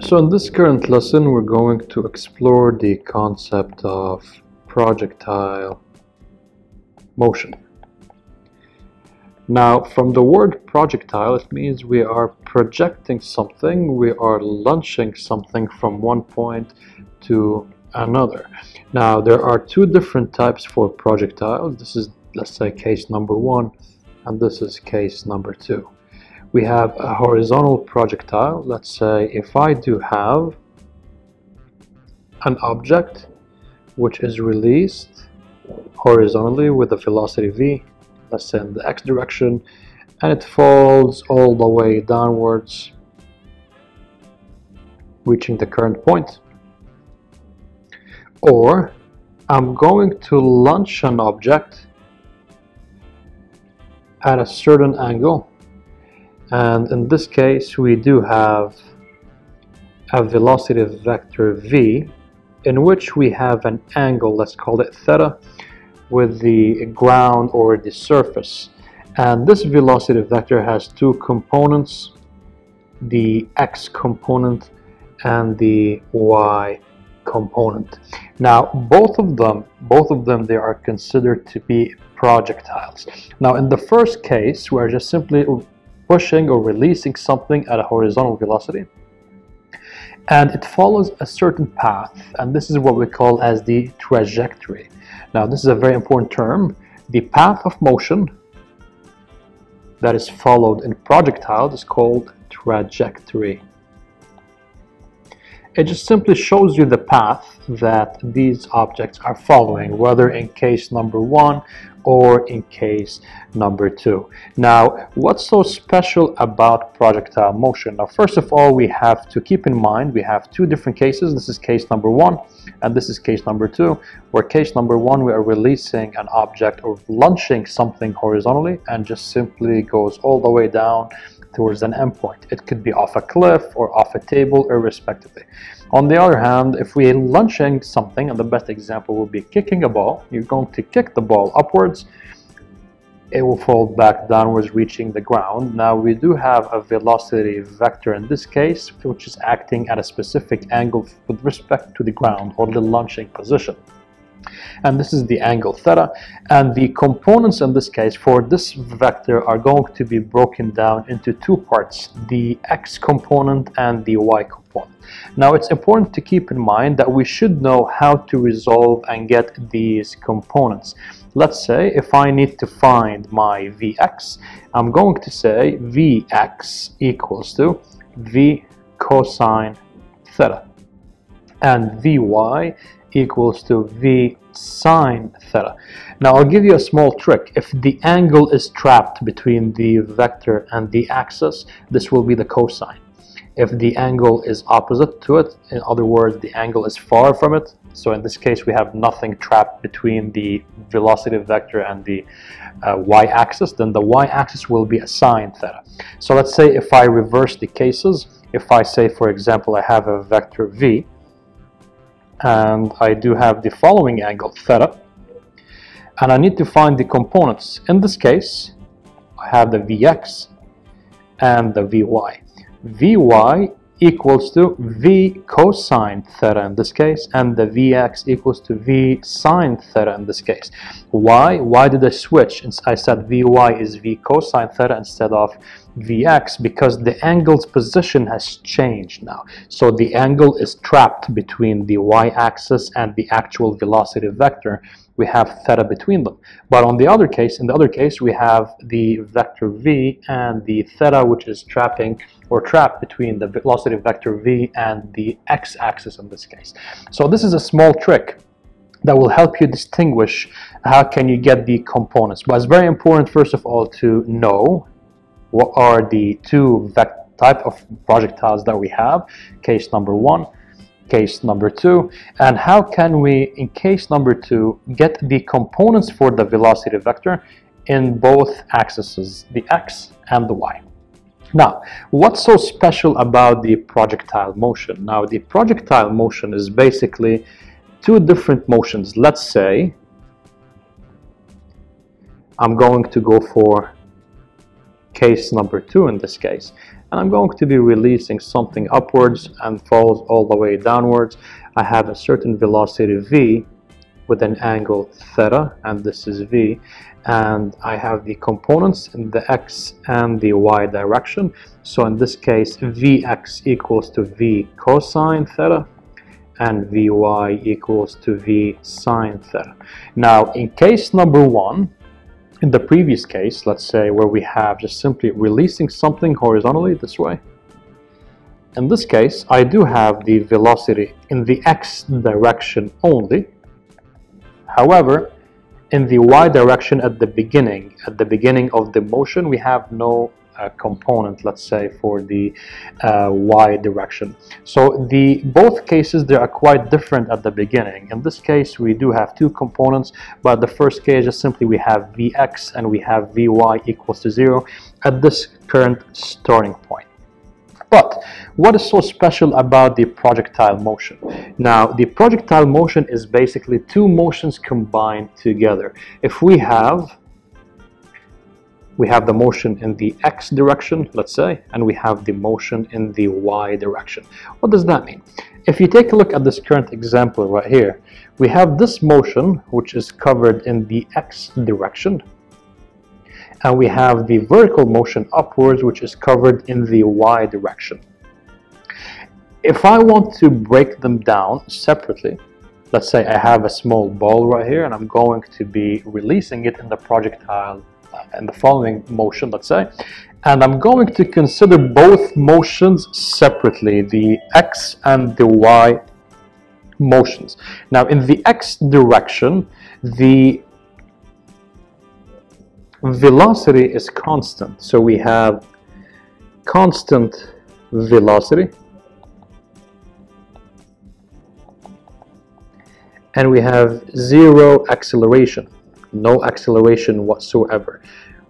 So in this current lesson we're going to explore the concept of projectile motion. Now from the word projectile it means we are projecting something, we are launching something from one point to another. Now there are two different types for projectiles. This is let's say case number one and this is case number two we have a horizontal projectile. Let's say if I do have an object which is released horizontally with a velocity v, let's say in the x direction, and it falls all the way downwards, reaching the current point. Or I'm going to launch an object at a certain angle and in this case we do have a velocity vector v in which we have an angle let's call it theta with the ground or the surface. And this velocity vector has two components the x component and the y component. Now both of them both of them they are considered to be projectiles. Now in the first case we're just simply pushing or releasing something at a horizontal velocity. And it follows a certain path and this is what we call as the trajectory. Now this is a very important term. The path of motion that is followed in projectile is called trajectory. It just simply shows you the path that these objects are following, whether in case number one or in case number two. Now, what's so special about projectile uh, motion? Now, first of all, we have to keep in mind we have two different cases. This is case number one, and this is case number two, where case number one, we are releasing an object or launching something horizontally and just simply goes all the way down towards an endpoint. It could be off a cliff or off a table, irrespectively. On the other hand, if we're launching something, and the best example would be kicking a ball, you're going to kick the ball upwards, it will fall back downwards, reaching the ground. Now we do have a velocity vector in this case, which is acting at a specific angle with respect to the ground or the launching position and this is the angle theta. And the components in this case for this vector are going to be broken down into two parts the x component and the y component. Now it's important to keep in mind that we should know how to resolve and get these components. Let's say if I need to find my Vx I'm going to say Vx equals to V cosine theta. And Vy equals to V sine theta. Now I'll give you a small trick. If the angle is trapped between the vector and the axis, this will be the cosine. If the angle is opposite to it, in other words, the angle is far from it, so in this case we have nothing trapped between the velocity vector and the uh, y-axis, then the y-axis will be a sine theta. So let's say if I reverse the cases, if I say for example I have a vector v, and I do have the following angle theta and I need to find the components. In this case I have the Vx and the Vy Vy equals to V cosine theta in this case and the Vx equals to V sine theta in this case. Why? Why did I switch? I said Vy is V cosine theta instead of Vx because the angle's position has changed now. So the angle is trapped between the y-axis and the actual velocity vector we have theta between them. But on the other case, in the other case, we have the vector v and the theta, which is trapping or trapped between the velocity vector v and the x-axis in this case. So this is a small trick that will help you distinguish how can you get the components. But it's very important, first of all, to know what are the two type of projectiles that we have, case number one case number two and how can we in case number two get the components for the velocity vector in both axes the x and the y? Now what's so special about the projectile motion? Now the projectile motion is basically two different motions. Let's say I'm going to go for case number two in this case and I'm going to be releasing something upwards and falls all the way downwards. I have a certain velocity v with an angle theta and this is v. And I have the components in the x and the y direction. So in this case vx equals to v cosine theta and vy equals to v sine theta. Now in case number one in the previous case let's say where we have just simply releasing something horizontally this way. In this case I do have the velocity in the x direction only. However, in the y direction at the beginning, at the beginning of the motion, we have no uh, component, let's say, for the uh, y direction. So the both cases, they are quite different at the beginning. In this case, we do have two components, but the first case is simply we have vx and we have vy equals to zero at this current starting point. But what is so special about the projectile motion? Now, the projectile motion is basically two motions combined together. If we have we have the motion in the x direction, let's say, and we have the motion in the y direction. What does that mean? If you take a look at this current example right here, we have this motion, which is covered in the x direction, and we have the vertical motion upwards which is covered in the y direction. If I want to break them down separately, let's say I have a small ball right here and I'm going to be releasing it in the projectile in the following motion, let's say, and I'm going to consider both motions separately, the x and the y motions. Now in the x direction, the velocity is constant. So we have constant velocity and we have zero acceleration, no acceleration whatsoever.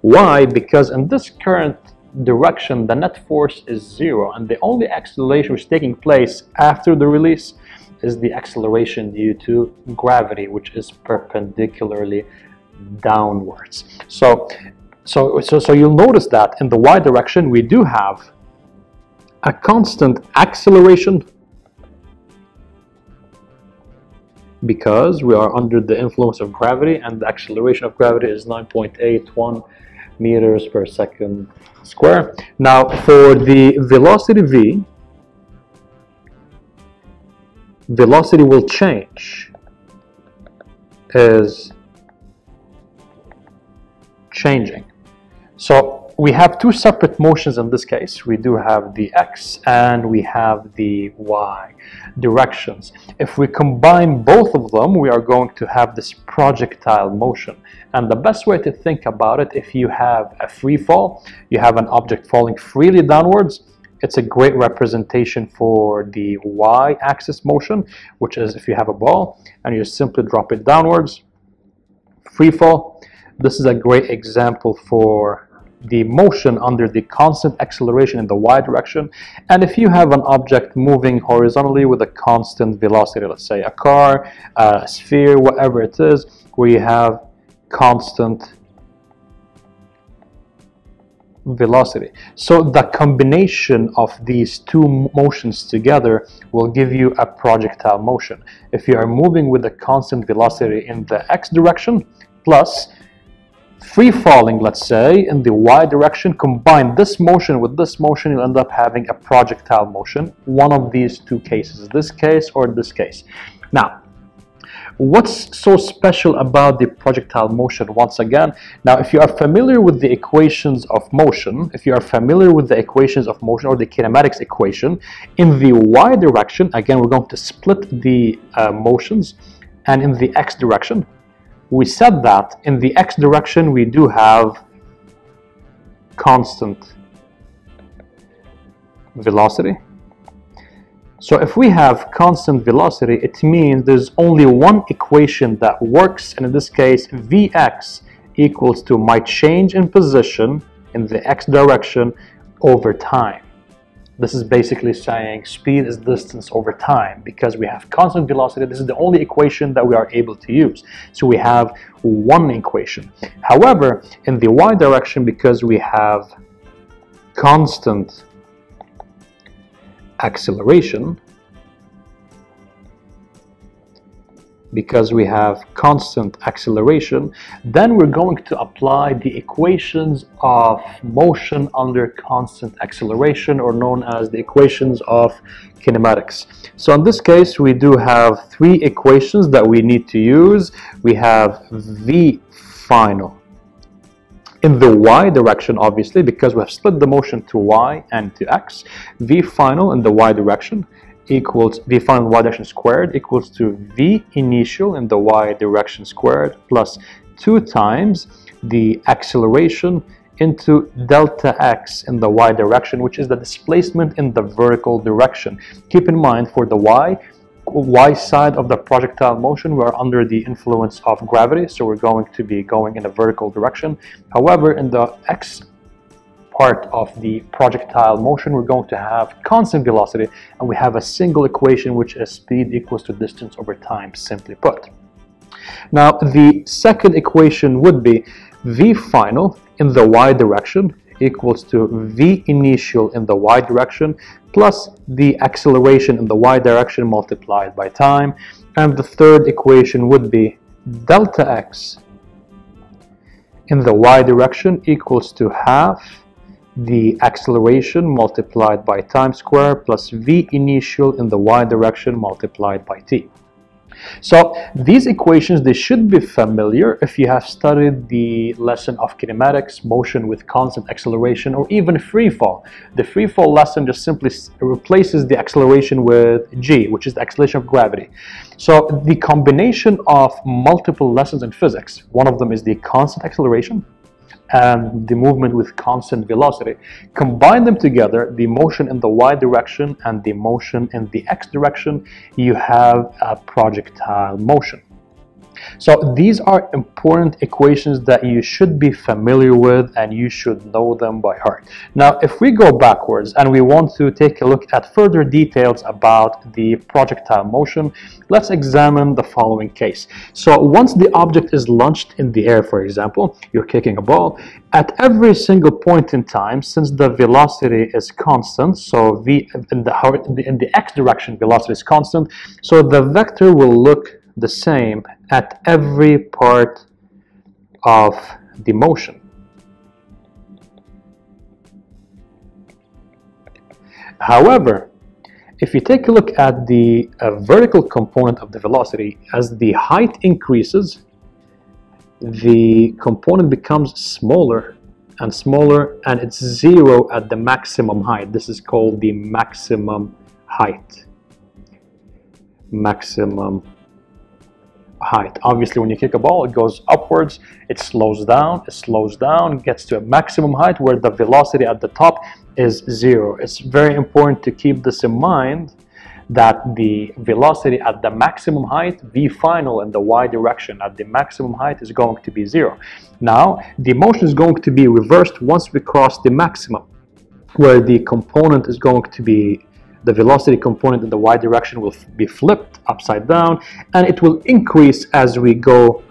Why? Because in this current direction, the net force is zero and the only acceleration which is taking place after the release is the acceleration due to gravity, which is perpendicularly downwards. So, so, so, so you'll notice that in the y direction we do have a constant acceleration because we are under the influence of gravity and the acceleration of gravity is 9.81 meters per second square. Now for the velocity v, velocity will change as changing. So we have two separate motions in this case. We do have the x and we have the y directions. If we combine both of them, we are going to have this projectile motion. And the best way to think about it, if you have a free fall, you have an object falling freely downwards, it's a great representation for the y-axis motion, which is if you have a ball and you simply drop it downwards, free fall, this is a great example for the motion under the constant acceleration in the y direction. And if you have an object moving horizontally with a constant velocity let's say a car a sphere whatever it is where you have constant velocity. So the combination of these two motions together will give you a projectile motion. If you are moving with a constant velocity in the x direction plus free falling, let's say, in the y direction, combine this motion with this motion, you'll end up having a projectile motion. One of these two cases, this case or this case. Now, what's so special about the projectile motion once again now if you are familiar with the equations of motion if you are familiar with the equations of motion or the kinematics equation in the y direction again we're going to split the uh, motions and in the x direction we said that in the x direction we do have constant velocity. So if we have constant velocity, it means there's only one equation that works, and in this case, Vx equals to my change in position in the x direction over time. This is basically saying speed is distance over time because we have constant velocity. This is the only equation that we are able to use. So we have one equation. However, in the y direction, because we have constant acceleration because we have constant acceleration, then we're going to apply the equations of motion under constant acceleration or known as the equations of kinematics. So in this case, we do have three equations that we need to use. We have V final in the y direction obviously because we have split the motion to y and to x v final in the y direction equals v final y direction squared equals to v initial in the y direction squared plus 2 times the acceleration into delta x in the y direction which is the displacement in the vertical direction. Keep in mind for the y y side of the projectile motion we're under the influence of gravity so we're going to be going in a vertical direction. However in the x part of the projectile motion, we're going to have constant velocity, and we have a single equation which is speed equals to distance over time, simply put. Now, the second equation would be v final in the y direction equals to v initial in the y direction plus the acceleration in the y direction multiplied by time. And the third equation would be delta x in the y direction equals to half the acceleration multiplied by time square plus v initial in the y direction multiplied by t. So these equations, they should be familiar if you have studied the lesson of kinematics, motion with constant acceleration, or even free fall. The free fall lesson just simply replaces the acceleration with g, which is the acceleration of gravity. So the combination of multiple lessons in physics, one of them is the constant acceleration, and the movement with constant velocity. Combine them together, the motion in the y direction and the motion in the x direction, you have a projectile motion. So these are important equations that you should be familiar with and you should know them by heart. Now, if we go backwards and we want to take a look at further details about the projectile motion, let's examine the following case. So once the object is launched in the air, for example, you're kicking a ball, at every single point in time, since the velocity is constant, so v in the, in the x direction velocity is constant, so the vector will look the same at every part of the motion. However, if you take a look at the uh, vertical component of the velocity, as the height increases, the component becomes smaller and smaller and it's zero at the maximum height. This is called the maximum height. Maximum height. Obviously, when you kick a ball, it goes upwards, it slows down, it slows down, gets to a maximum height where the velocity at the top is zero. It's very important to keep this in mind that the velocity at the maximum height, v final in the y direction at the maximum height is going to be zero. Now, the motion is going to be reversed once we cross the maximum, where the component is going to be the velocity component in the y direction will be flipped upside down and it will increase as we go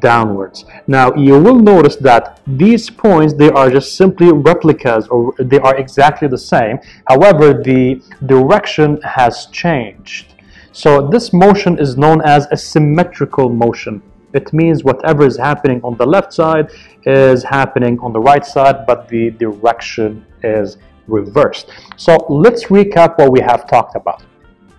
downwards. Now you will notice that these points they are just simply replicas or they are exactly the same however the direction has changed. So this motion is known as a symmetrical motion. It means whatever is happening on the left side is happening on the right side but the direction is reversed. So let's recap what we have talked about.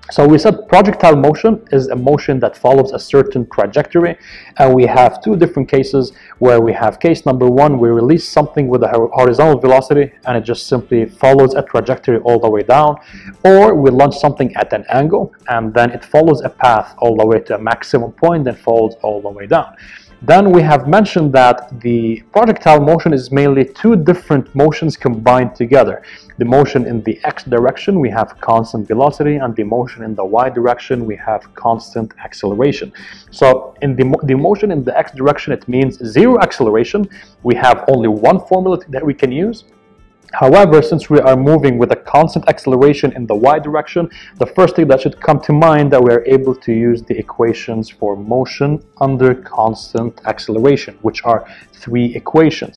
So we said projectile motion is a motion that follows a certain trajectory and we have two different cases where we have case number one, we release something with a horizontal velocity and it just simply follows a trajectory all the way down or we launch something at an angle and then it follows a path all the way to a maximum point then falls all the way down. Then we have mentioned that the projectile motion is mainly two different motions combined together. The motion in the x direction, we have constant velocity, and the motion in the y direction, we have constant acceleration. So in the, the motion in the x direction, it means zero acceleration. We have only one formula that we can use, However, since we are moving with a constant acceleration in the y direction, the first thing that should come to mind that we are able to use the equations for motion under constant acceleration, which are three equations.